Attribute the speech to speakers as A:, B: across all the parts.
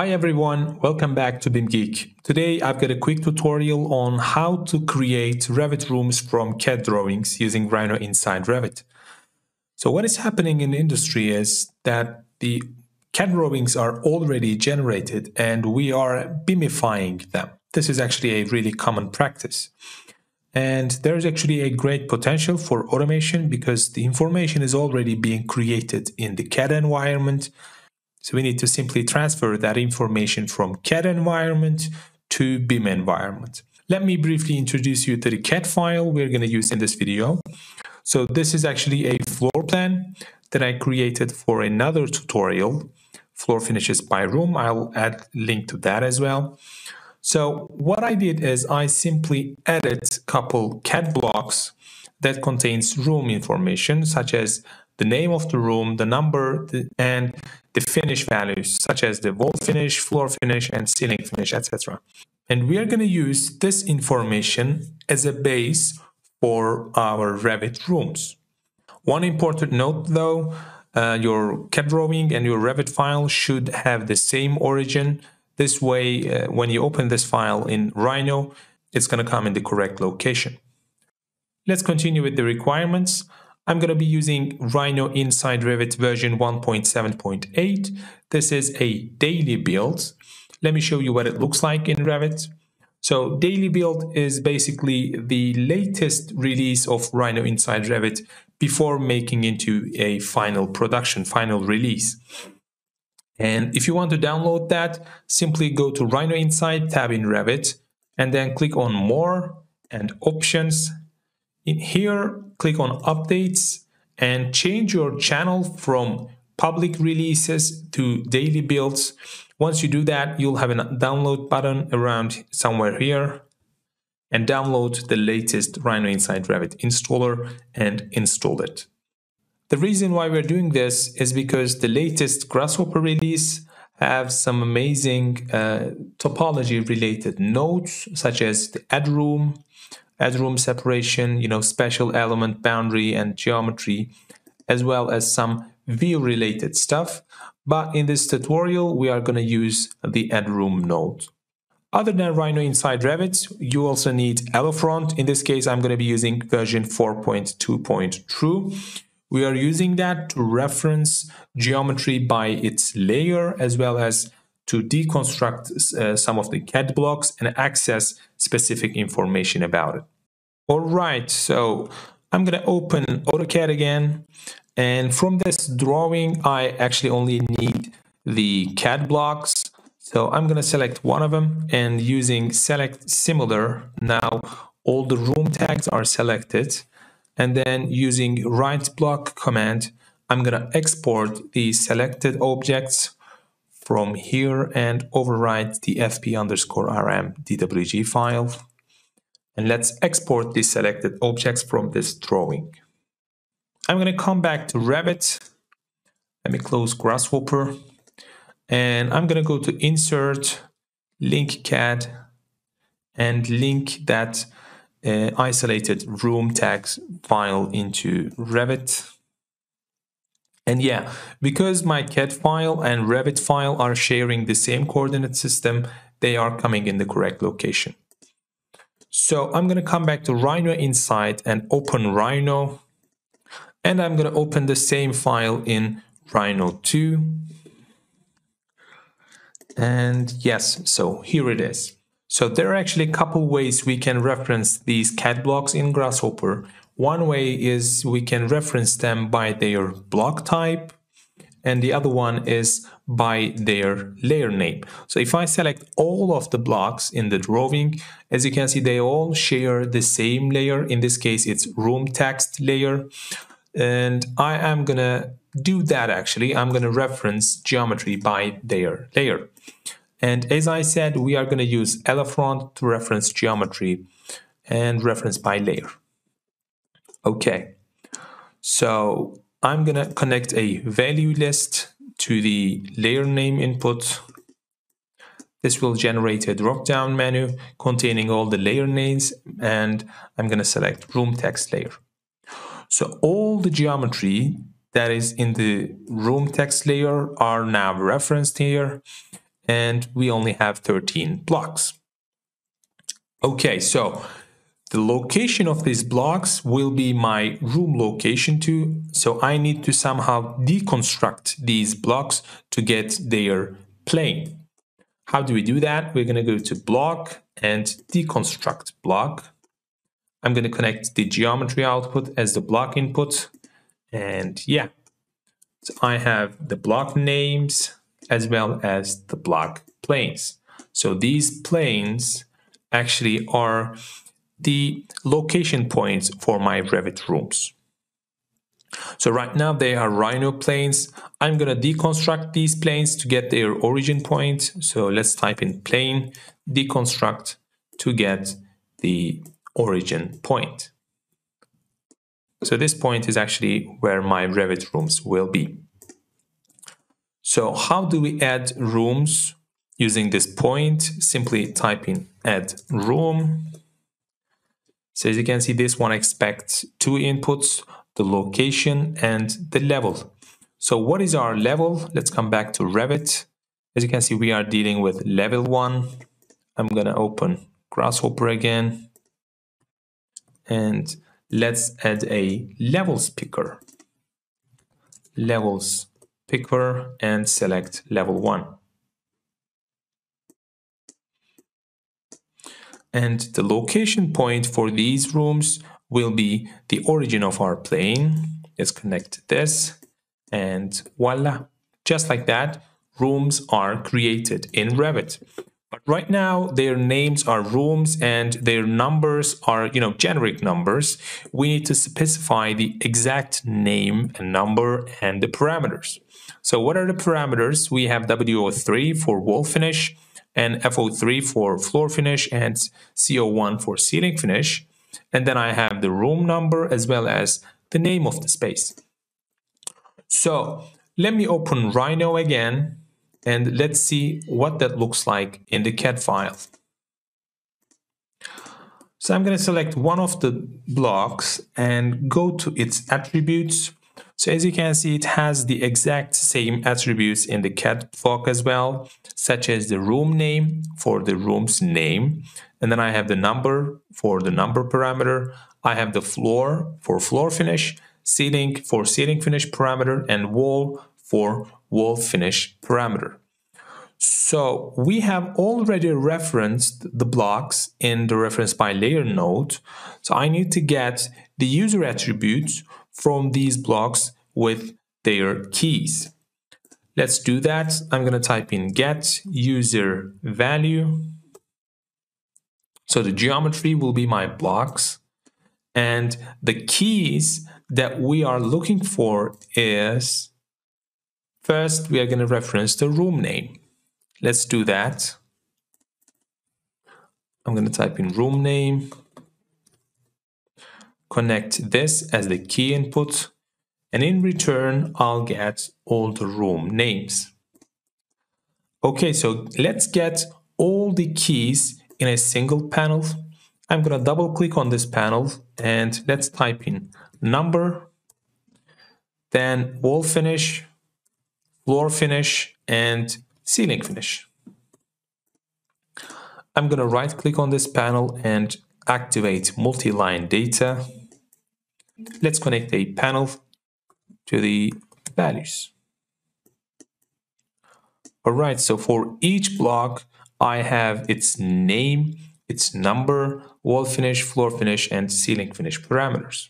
A: Hi everyone, welcome back to BIM Geek. Today I've got a quick tutorial on how to create Revit rooms from CAD drawings using Rhino inside Revit. So what is happening in the industry is that the CAD drawings are already generated and we are BIMifying them. This is actually a really common practice. And there's actually a great potential for automation because the information is already being created in the CAD environment. So we need to simply transfer that information from CAD environment to BIM environment. Let me briefly introduce you to the CAD file we're going to use in this video. So this is actually a floor plan that I created for another tutorial, floor finishes by room. I'll add link to that as well. So what I did is I simply added a couple CAD blocks that contains room information such as the name of the room, the number, and the finish values such as the wall finish, floor finish, and ceiling finish, etc. And we are going to use this information as a base for our Revit rooms. One important note though, uh, your CAD drawing and your Revit file should have the same origin this way, uh, when you open this file in Rhino, it's going to come in the correct location. Let's continue with the requirements. I'm going to be using Rhino Inside Revit version 1.7.8. This is a daily build. Let me show you what it looks like in Revit. So daily build is basically the latest release of Rhino Inside Revit before making into a final production, final release. And if you want to download that, simply go to Rhino Inside tab in Revit and then click on More and Options. In here, click on Updates and change your channel from public releases to daily builds. Once you do that, you'll have a download button around somewhere here and download the latest Rhino Inside Revit installer and install it. The reason why we're doing this is because the latest Grasshopper release have some amazing uh, topology related nodes such as the add room, add room separation, you know, spatial element boundary and geometry, as well as some view related stuff. But in this tutorial, we are going to use the add room node. Other than Rhino inside Revit, you also need Elefront. In this case, I'm going to be using version 4.2.2 we are using that to reference geometry by its layer as well as to deconstruct uh, some of the CAD blocks and access specific information about it. All right, so I'm to open AutoCAD again. And from this drawing, I actually only need the CAD blocks. So I'm to select one of them and using select similar, now all the room tags are selected and then using write block command, I'm to export the selected objects from here and overwrite the fp underscore rm dwg file. And let's export the selected objects from this drawing. I'm going to come back to Revit. Let me close Grasshopper. And I'm going to go to Insert, Link CAD, and link that uh, isolated room tags file into Revit. And yeah, because my CAD file and Revit file are sharing the same coordinate system, they are coming in the correct location. So I'm going to come back to Rhino Inside and open Rhino. And I'm going to open the same file in Rhino 2. And yes, so here it is. So there are actually a couple ways we can reference these CAD blocks in Grasshopper. One way is we can reference them by their block type and the other one is by their layer name. So if I select all of the blocks in the drawing, as you can see, they all share the same layer. In this case, it's room text layer. And I am gonna do that actually. I'm gonna reference geometry by their layer. And as I said, we are going to use Elefront to reference geometry and reference by layer. Okay, so I'm to connect a value list to the layer name input. This will generate a drop-down menu containing all the layer names and I'm to select room text layer. So all the geometry that is in the room text layer are now referenced here and we only have 13 blocks. Okay, so the location of these blocks will be my room location too. So I need to somehow deconstruct these blocks to get their plane. How do we do that? We're going to go to block and deconstruct block. I'm going to connect the geometry output as the block input. And yeah, so I have the block names as well as the block planes. So these planes actually are the location points for my Revit rooms. So right now they are Rhino planes. I'm going to deconstruct these planes to get their origin point. So let's type in plane, deconstruct to get the origin point. So this point is actually where my Revit rooms will be. So how do we add rooms using this point? Simply type in add room. So as you can see, this one expects two inputs, the location and the level. So what is our level? Let's come back to Revit. As you can see, we are dealing with level one. I'm gonna open Grasshopper again. And let's add a levels picker. Levels picker and select level 1. And the location point for these rooms will be the origin of our plane. Let's connect this and voila. Just like that, rooms are created in Revit. But right now, their names are rooms and their numbers are, you know, generic numbers. We need to specify the exact name and number and the parameters. So what are the parameters? We have WO3 for wall finish and FO3 for floor finish and CO1 for ceiling finish. And then I have the room number as well as the name of the space. So let me open Rhino again and let's see what that looks like in the CAD file. So I'm going to select one of the blocks and go to its attributes. So as you can see, it has the exact same attributes in the block as well, such as the room name for the room's name. And then I have the number for the number parameter. I have the floor for floor finish, ceiling for ceiling finish parameter, and wall for wall finish parameter. So we have already referenced the blocks in the reference by layer node. So I need to get the user attributes from these blocks with their keys. Let's do that. I'm going to type in get user value. So the geometry will be my blocks. And the keys that we are looking for is First, we are going to reference the room name. Let's do that. I'm going to type in room name, connect this as the key input, and in return, I'll get all the room names. Okay, so let's get all the keys in a single panel. I'm going to double click on this panel and let's type in number, then wall finish, floor finish, and ceiling finish. I'm going to right click on this panel and activate multi-line data. Let's connect a panel to the values. All right, so for each block, I have its name, its number, wall finish, floor finish, and ceiling finish parameters.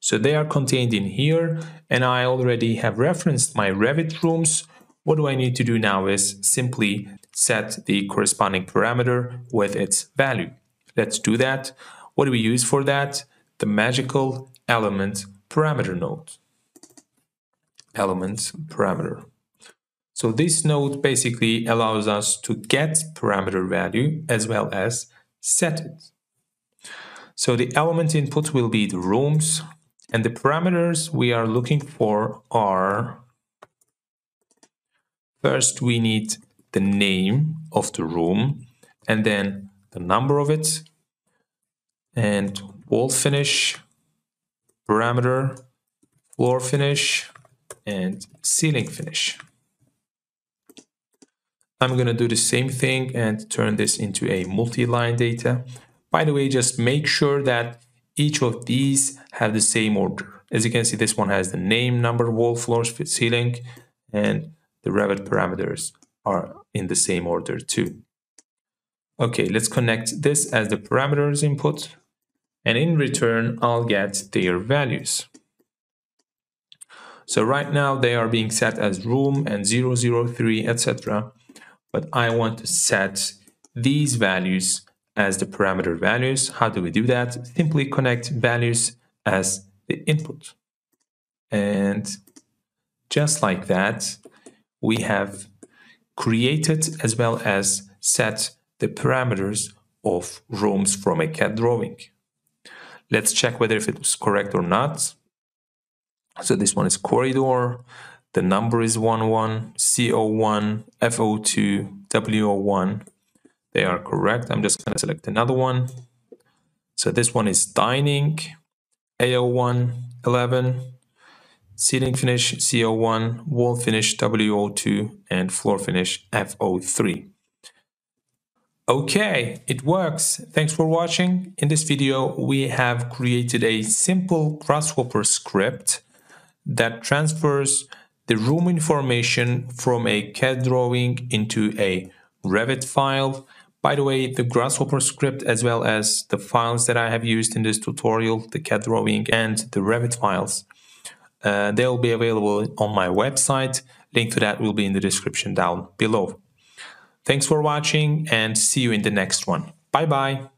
A: So they are contained in here and I already have referenced my Revit rooms. What do I need to do now is simply set the corresponding parameter with its value. Let's do that. What do we use for that? The magical element parameter node. Element parameter. So this node basically allows us to get parameter value as well as set it. So the element input will be the rooms and the parameters we are looking for are first we need the name of the room and then the number of it and wall finish parameter floor finish and ceiling finish I'm going to do the same thing and turn this into a multi-line data. By the way, just make sure that each of these have the same order. As you can see, this one has the name, number, wall, floor, ceiling, and the Revit parameters are in the same order too. Okay, let's connect this as the parameters input, and in return, I'll get their values. So right now they are being set as room and 003, etc. But I want to set these values as the parameter values. How do we do that? Simply connect values as the input. And just like that, we have created as well as set the parameters of rooms from a CAD drawing. Let's check whether if it was correct or not. So this one is corridor, the number is 11, CO1, FO2, WO1. They are correct. I'm just going to select another one. So this one is dining, AO1, 11, ceiling finish, CO1, wall finish, WO2, and floor finish, FO3. Okay, it works. Thanks for watching. In this video, we have created a simple Grasshopper script that transfers the room information from a CAD drawing into a Revit file. By the way, the Grasshopper script as well as the files that I have used in this tutorial, the CAD drawing and the Revit files, uh, they'll be available on my website. Link to that will be in the description down below. Thanks for watching and see you in the next one. Bye bye.